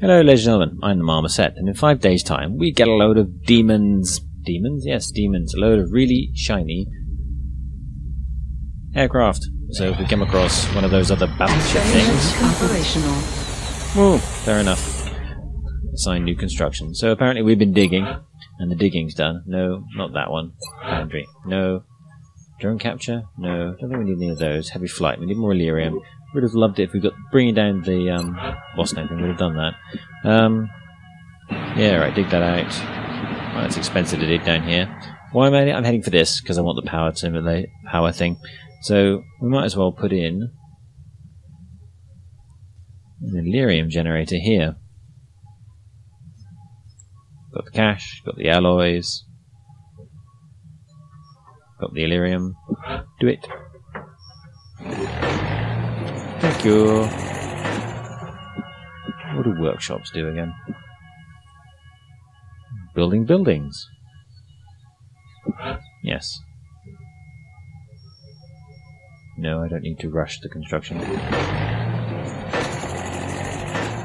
Hello, ladies and gentlemen. I'm the Marmoset, and in five days' time, we get a load of demons. Demons? Yes, demons. A load of really shiny aircraft. So if we come across one of those other battleship things. Operational. Well, fair enough. Assign new construction. So apparently we've been digging, and the digging's done. No, not that one. Foundry. No. Drone capture? No. Don't think we need any of those. Heavy flight. We need more Elerium. Would have loved it if we got bringing down the um, boss and We'd have done that. Um, yeah, right. Dig that out. Well, it's expensive to dig down here. Why am I? I'm heading for this because I want the power simulate power thing. So we might as well put in an Elerium generator here. Got the cash, got the alloys, got the Elerium. Do it. What do workshops do again? Building buildings. Yes. No, I don't need to rush the construction.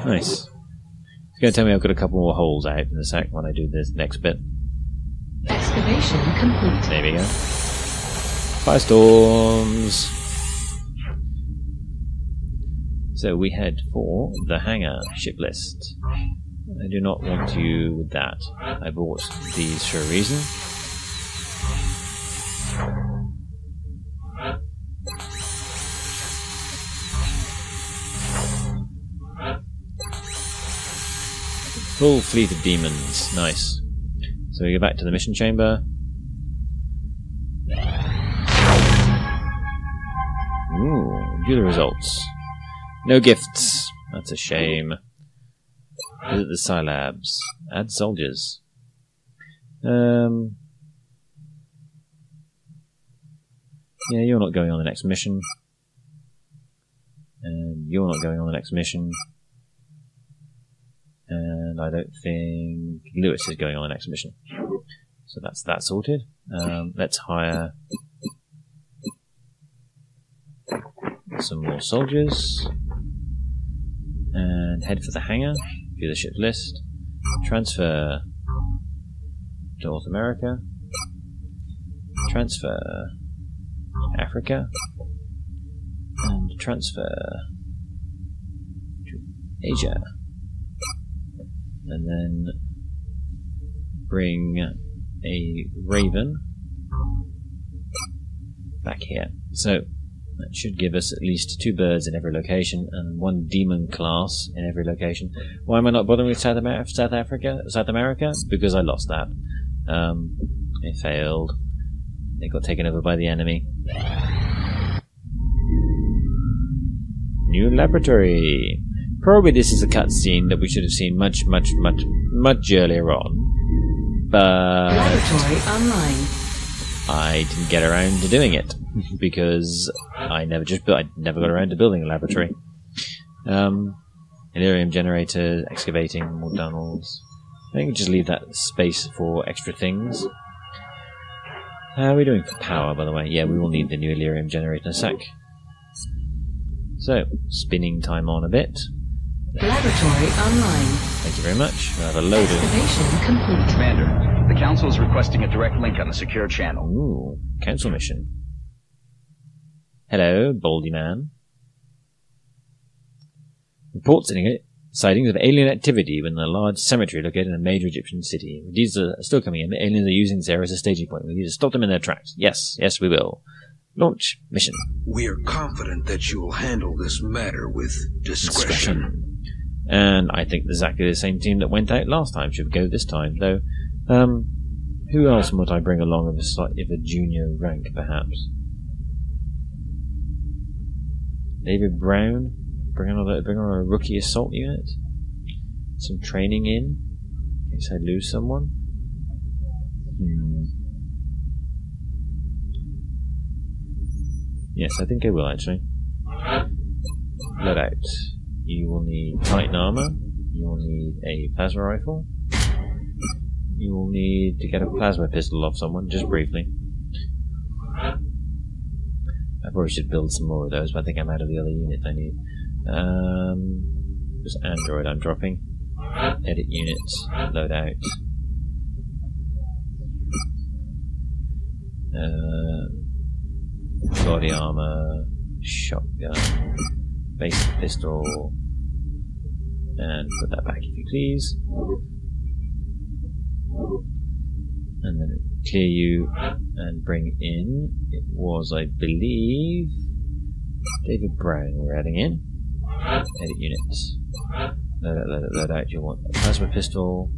Nice. It's going to tell me I've got a couple more holes out in a sec when I do this next bit. Excavation complete. There we go. Firestorms! So we head for the hangar ship list. I do not want you with that. I bought these for a reason. Full fleet of demons. Nice. So we go back to the mission chamber. Ooh, view the results. No gifts. That's a shame. Visit the Scilabs. Add soldiers. Um. Yeah, you're not going on the next mission. And you're not going on the next mission. And I don't think Lewis is going on the next mission. So that's that sorted. Um, let's hire some more soldiers and head for the hangar. View the ship list. Transfer to North America. Transfer Africa. And transfer to Asia. And then bring a Raven back here. So that should give us at least two birds in every location and one demon class in every location. Why am I not bothering with South, South Africa? South America? Because I lost that. Um, it failed. It got taken over by the enemy. New laboratory. Probably this is a cutscene that we should have seen much, much, much, much earlier on. But Laboratory online. I didn't get around to doing it because I never just I never got around to building a laboratory. Um, Elerium generator, excavating more tunnels. I think we just leave that space for extra things. How are we doing for power, by the way? Yeah, we will need the new Elerium generator in a sec. So, spinning time on a bit. Laboratory online. Thank you very much. We have a load of. Excavation complete. Commander, the Council is requesting a direct link on the secure channel. Ooh, council mission. Hello, Baldy Man. Reports in- sightings of alien activity within a large cemetery located in a major Egyptian city. These are still coming in. The aliens are using this area as a staging point. We need to stop them in their tracks. Yes, yes, we will. Launch mission. We're confident that you will handle this matter with discretion. And I think exactly the same team that went out last time should go this time, though. Um, who else might I bring along of a of a junior rank, perhaps? David Brown, bring on a bring on a rookie assault unit. Some training in, in case I lose someone. Hmm. Yes, I think I will actually. Let out. You will need Titan armor. You will need a plasma rifle. You will need to get a plasma pistol off someone, just briefly. I probably should build some more of those, but I think I'm out of the other unit I need. Um, just Android I'm dropping. Edit units, load out. Uh, body armor, shotgun, basic pistol, and put that back if you please. And then clear you and bring in. It was, I believe, David Brown we're adding in. Edit units. Load out, load out, load out. You want a plasma pistol,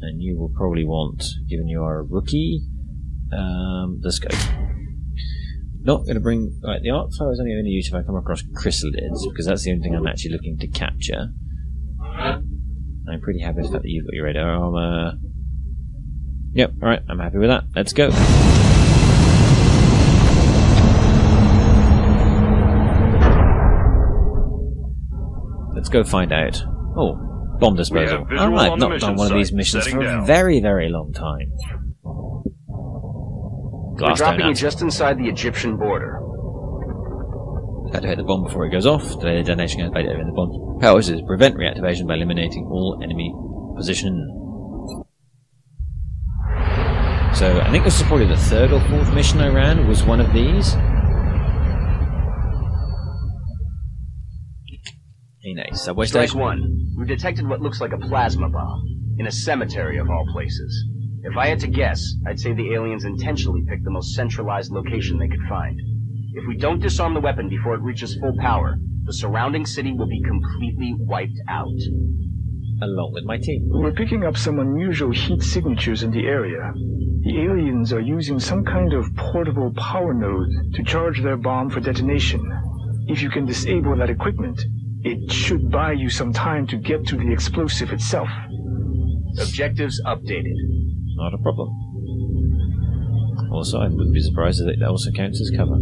and you will probably want, given you are a rookie, um, the scope. Not going to bring. Right, the arc flow is only going to use if I come across chryssalids, because that's the only thing I'm actually looking to capture. I'm pretty happy with the fact that you've got your radar armor. Yep, alright, I'm happy with that. Let's go. Let's go find out. Oh, bomb disposal. visual Alright, on the not done one of these missions for a down. very, very long time. We're Glass dropping you just inside the Egyptian border. Activate the bomb before it goes off. Delay the detonation and activate the bomb. Powers is prevent reactivation by eliminating all enemy position. So I think this is probably the third or fourth mission I ran. Was one of these. Hey, nice subway Strike station. one. We've detected what looks like a plasma bomb in a cemetery of all places. If I had to guess, I'd say the aliens intentionally picked the most centralized location they could find. If we don't disarm the weapon before it reaches full power, the surrounding city will be completely wiped out. Along with my team. We're picking up some unusual heat signatures in the area. The aliens are using some kind of portable power node to charge their bomb for detonation. If you can disable that equipment, it should buy you some time to get to the explosive itself. Objectives updated. Not a problem. Also, I wouldn't be surprised if that also counts as cover.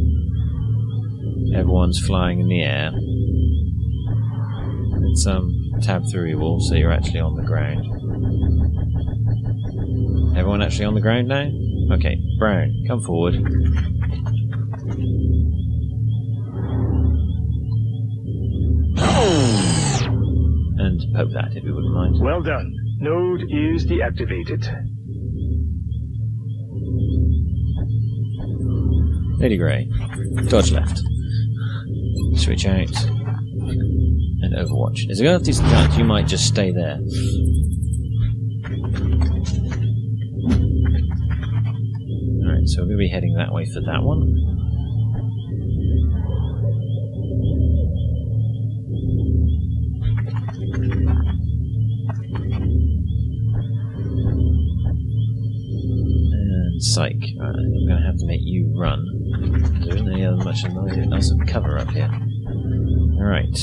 Everyone's flying in the air. Let's um, tab through you all so you're actually on the ground. Everyone actually on the ground now? Okay, Brown, come forward. And poke that if you wouldn't mind. Well done. Node is deactivated. Lady Grey. Dodge left. Switch out. And Overwatch. There's a good decent chance you might just stay there. So we're going to be heading that way for that one. And Psych. Think I'm going to have to make you run. There isn't any other much else of cover up here. Alright.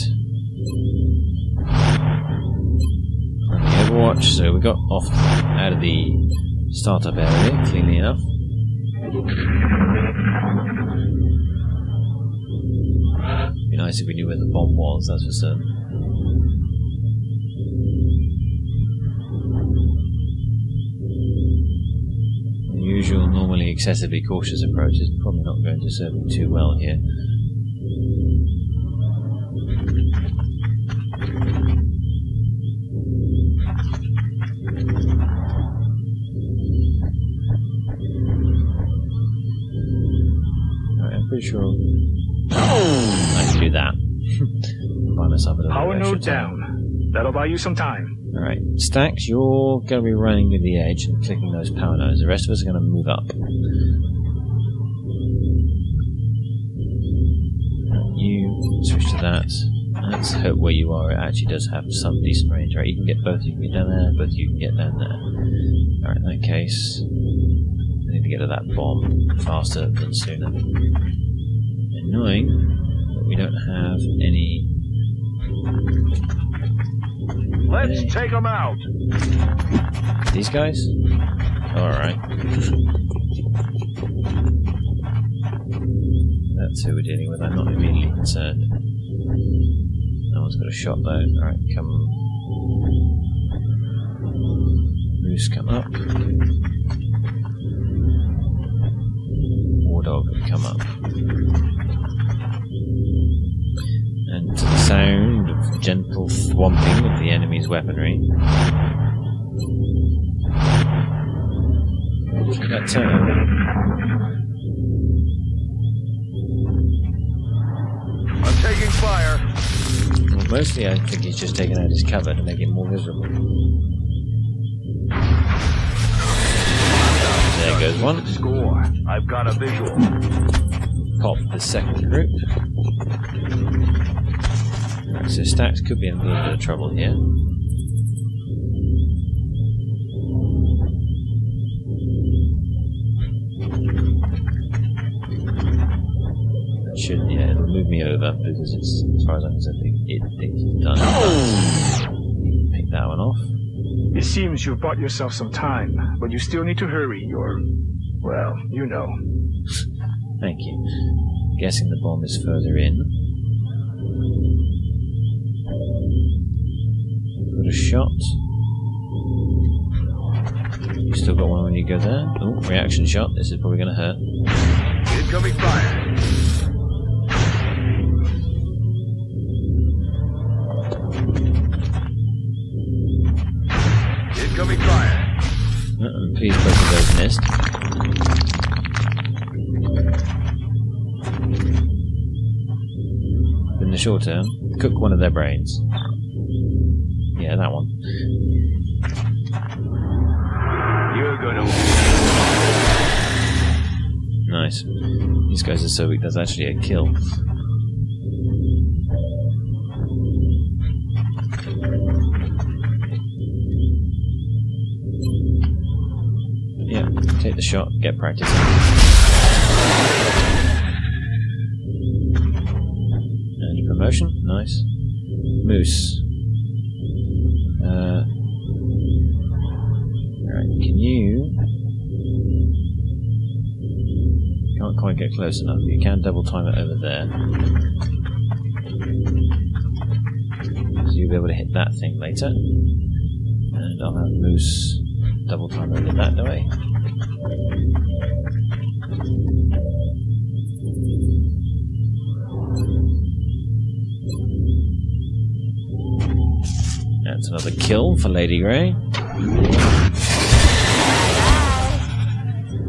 Overwatch, so we got off out of the startup area, cleanly enough. Be nice if we knew where the bomb was, that's for certain. The usual, normally excessively cautious approach is probably not going to serve me too well here. Time. down. That'll buy you some time. Alright, Stacks, you're going to be running with the edge and clicking those power nodes. The rest of us are going to move up. You switch to that. Let's hope where you are it actually does have some decent range. Right, you can get both, you can get down there, both you can get down there. Alright, in that case, I need to get to that bomb faster than sooner. Annoying that we don't have any Let's take them out. These guys? Alright. That's who we're dealing with. I'm not immediately concerned. No one's got a shot though. Alright, come. Moose, come up. War dog, come up. And to the sound of gentle thwomping of the enemy's weaponry. Keep that turn. I'm taking fire. Well, mostly, I think he's just taking out his cover to make it more visible. There goes one. Score. I've got a visual. Pop the second group. So Stacks could be in a little bit of trouble here. That should, yeah, it'll move me over because it's, as far as I'm concerned, it, it thinks it's done. Pick that one off. It seems you've bought yourself some time, but you still need to hurry. You're, well, you know. Thank you. Guessing the bomb is further in. Got a shot. You still got one when you go there. Oh, reaction shot. This is probably going to hurt. Incoming fire. Incoming fire. Uh, I'm pleased both of those missed. In the short term, cook one of their brains. Yeah, that one. You're gonna. Nice. These guys are so weak, that's actually a kill. Yeah, take the shot, get practice. And a promotion, nice. Moose. Uh, Alright, can you can't quite get close enough. You can double time it over there. So you'll be able to hit that thing later. And I'll have Moose double time over that way. That's another kill for Lady Grey.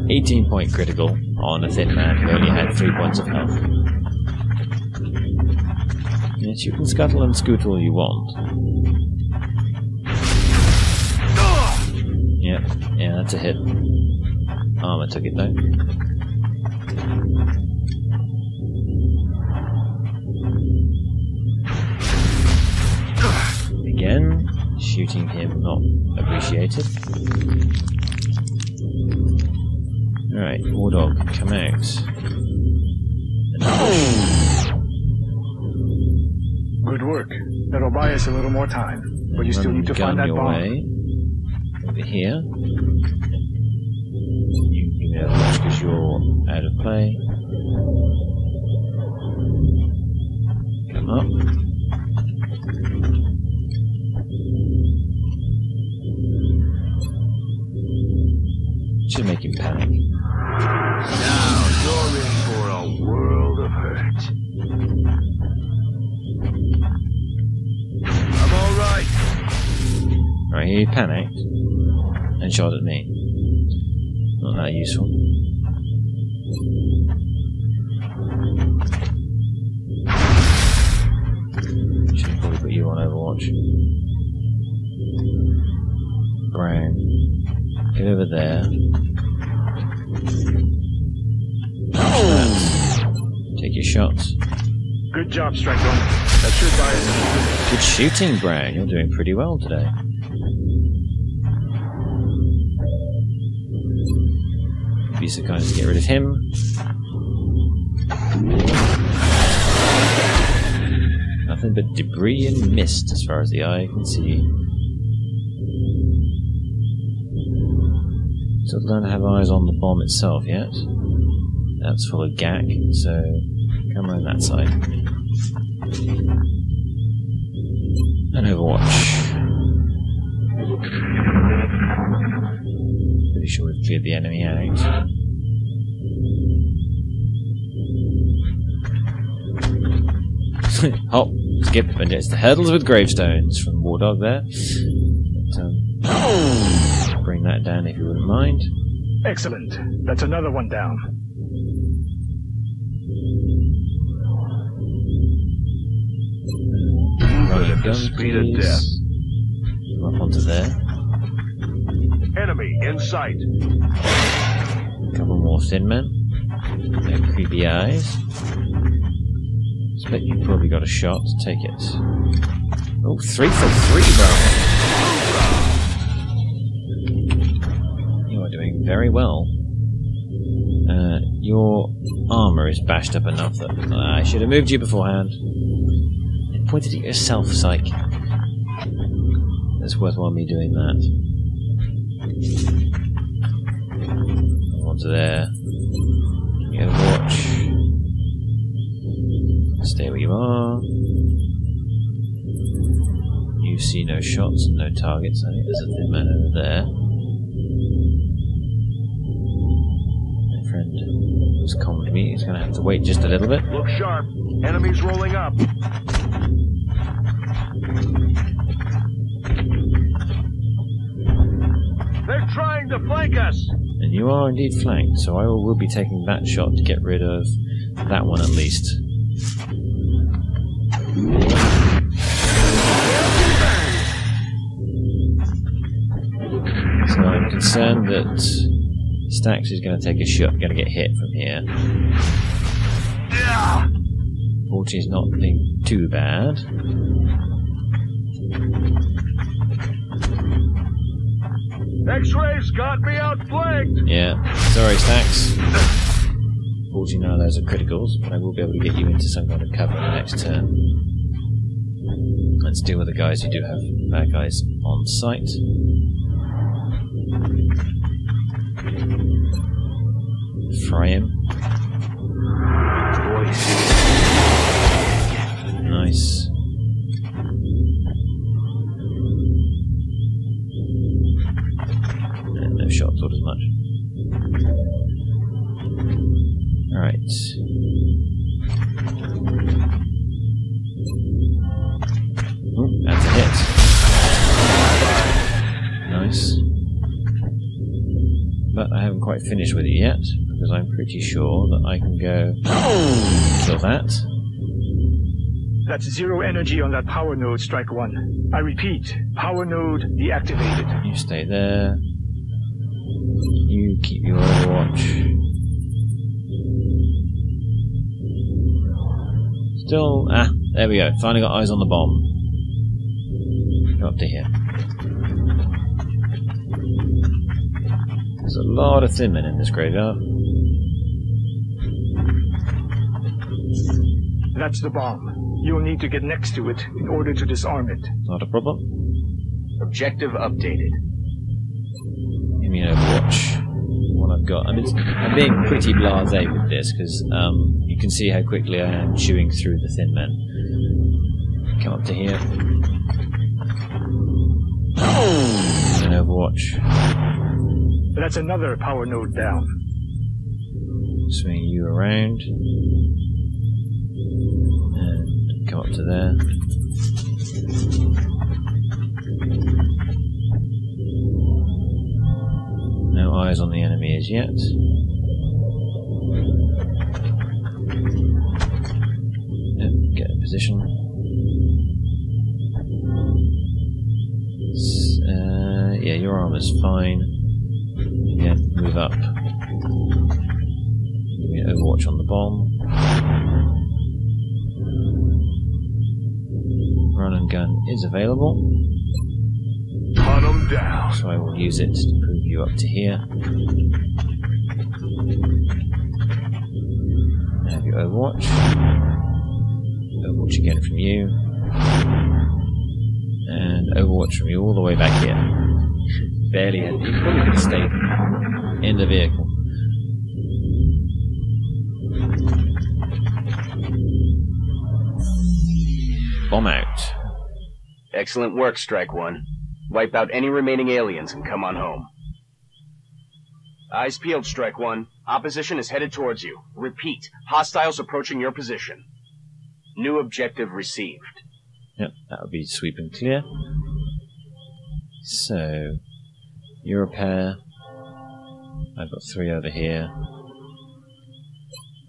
18 point critical on a thin man who only had 3 points of health. Yes, you can scuttle and scoot all you want. Yep, yeah, that's a hit. Armor took it though. Shooting him not appreciated. Alright, War Dog, come out. Good work. That'll buy us a little more time. But you still need to find that bomb. way. Over here. You give me watch because you're out of play. Come up. He panicked and shot at me. Not that useful. Should probably put you on Overwatch. Brown. Get over there. Take your shots. Good job, Strike Zone. That should buy us. Good shooting, Brown. You're doing pretty well today. Be so kind as to get rid of him. Nothing but debris and mist as far as the eye can see. Still don't have eyes on the bomb itself yet. That's full of gack, so come around that side. And Overwatch. Cleared the enemy out. Hop. skip, and it's the hurdles with gravestones from War Dog there. But, um, bring that down if you wouldn't mind. Excellent. That's another one down. Run your at the gun, speed of death. Up onto there. Enemy in sight. couple more thin men. No creepy eyes. Expect you've probably got a shot. Take it. Oh, three for three, bro. You are doing very well. Uh, your armor is bashed up enough that I should have moved you beforehand. You pointed at yourself, Psych. It's worthwhile me doing that. Onto there. Me a watch. Stay where you are. You see no shots and no targets. I think there's a thin man over there. My friend who's calmed me. He's going to have to wait just a little bit. Look sharp. Enemies rolling up. Trying to flank us. And you are indeed flanked, so I will, be taking that shot to get rid of that one at least. So I'm concerned that Stax is going to take a shot, going to get hit from here. Yeah. Fortune's not been too bad. X-rays got me outflanked. Yeah, sorry, Stax. Fortunately, none of those are criticals, but I will be able to get you into some kind of cover the next turn. Let's deal with the guys who do have bad guys on site. Fry him. Quite finished with it yet, because I'm pretty sure that I can go kill that. That's zero energy on that power node, Strike One. I repeat, power node deactivated. You stay there. You keep your overwatch. Still, ah, there we go. Finally got eyes on the bomb. Go up to here. There's a lot of thin men in this graveyard. That's the bomb. You'll need to get next to it in order to disarm it. Not a problem. Objective updated. Give me an overwatch. What I've got. I mean, I'm being pretty blasé with this because um, you can see how quickly I am chewing through the thin men. Come up to here. An overwatch. That's another power node down. Swing you around. And come up to there. No eyes on the enemy as yet. Get a position. Uh, yeah, your arm is fine. Move up. Give me an overwatch on the bomb. Run and gun is available, Hunt down. so I will use it to move you up to here. Have your overwatch. Overwatch again from you. And overwatch from you all the way back here. Barely had. You probably could have stayed in the vehicle. Bomb out. Excellent work, Strike One. Wipe out any remaining aliens and come on home. Eyes peeled, Strike One. Opposition is headed towards you. Repeat, hostiles approaching your position. New objective received. Yep, that would be sweep and clear. So, you repair. I've got three over here.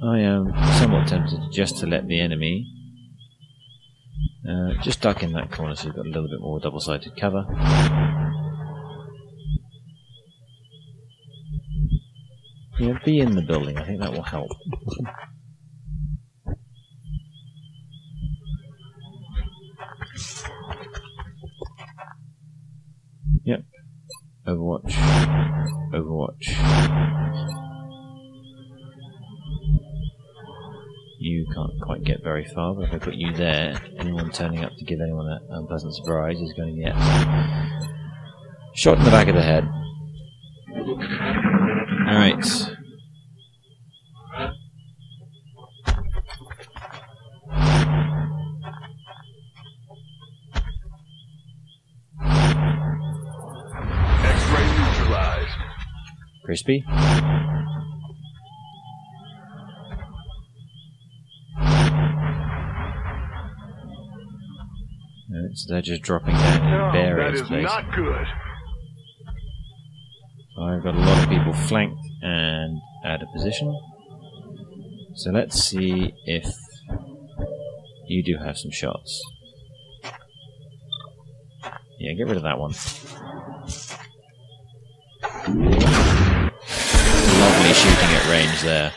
I am somewhat tempted just to let the enemy uh, just duck in that corner so you've got a little bit more double-sided cover. Yeah, be in the building. I think that will help. Yep. Overwatch. Overwatch. You can't quite get very far, but if I put you there, anyone turning up to give anyone an unpleasant surprise is going to get shot in the back of the head. Crispy. So they're just dropping down in No, that various places. not good. So I've got a lot of people flanked and out of position. So let's see if you do have some shots. Yeah, get rid of that one. Shooting at range there.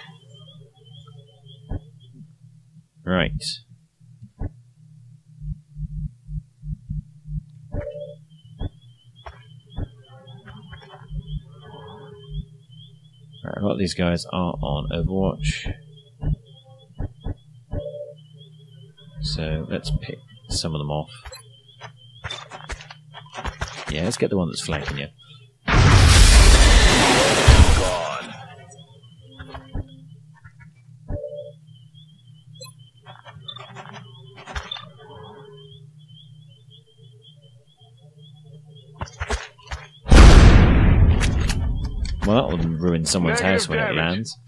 Right. Right, a lot of these guys are on Overwatch. So let's pick some of them off. Yeah, let's get the one that's flanking you. Well, that will ruin someone's house when it lands.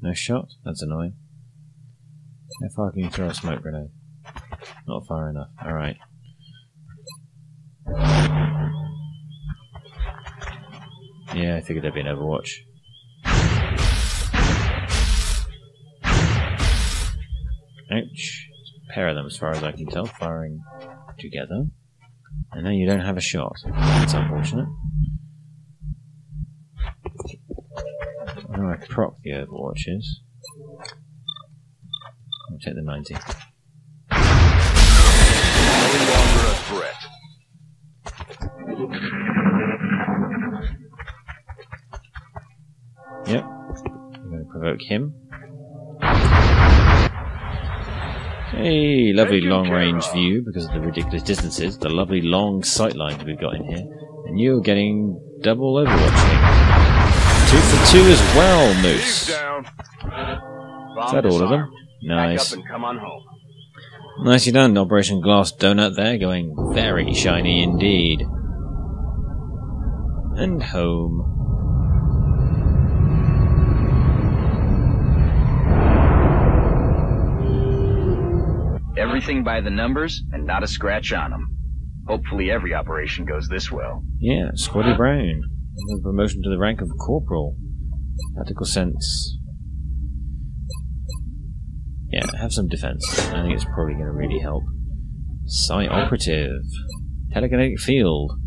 No shot? That's annoying. How far can you throw a smoke grenade? Not far enough. Alright. Yeah, I figured there'd be an Overwatch. Ouch. A pair of them, as far as I can tell, firing together. And now you don't have a shot. That's unfortunate. I know I proc the Overwatches. I'll take the 90. No longer a threat. Yep. I'm going to provoke him. Hey, lovely long range view because of the ridiculous distances, the lovely long sight lines we've got in here. And you're getting double overwatching. Two for two as well, Moose. Is that all of them? Nice. up and come on home. Nicely done, Operation Glass Donut there, going very shiny indeed. And home. Everything by the numbers and not a scratch on them. Hopefully every operation goes this well. Yeah, Squatty Brown. Promotion to the rank of Corporal. Tactical sense. Yeah, have some defense. I think it's probably going to really help. Psi Operative. Telekinetic Field.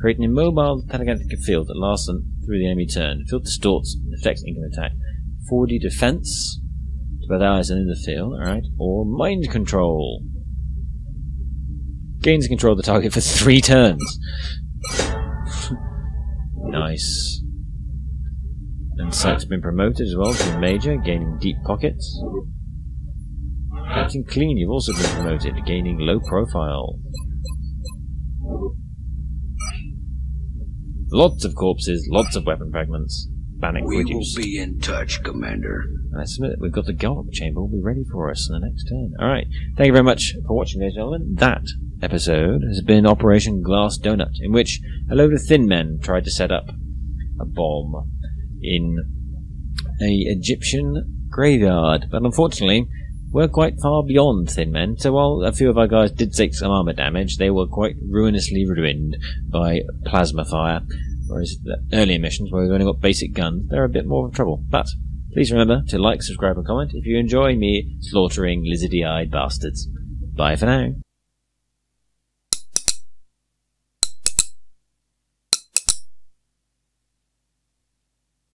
Create an immobile telekinetic field that lasts through the enemy turn. Field distorts and affects incoming attack. 4D defense. Both allies and in the field, alright. Or mind control. Gains control of the target for three turns. nice. And Sykes been promoted as well to Major, gaining deep pockets. Captain Clean, you've also been promoted, gaining low profile. Lots of corpses, lots of weapon fragments. We will be in touch, Commander. Let's admit it, we've got the Gollop Chamber will be ready for us in the next turn. Alright, thank you very much for watching, ladies and gentlemen. That episode has been Operation Glass Donut, in which a load of thin men tried to set up a bomb in a Egyptian graveyard. But unfortunately, we're quite far beyond Thin Men, so while a few of our guys did take some armor damage, they were quite ruinously ruined by plasma fire. Whereas the earlier missions, where we've only got basic guns, they're a bit more of a trouble. But please remember to like, subscribe, and comment if you enjoy me slaughtering lizardy eyed bastards. Bye for now.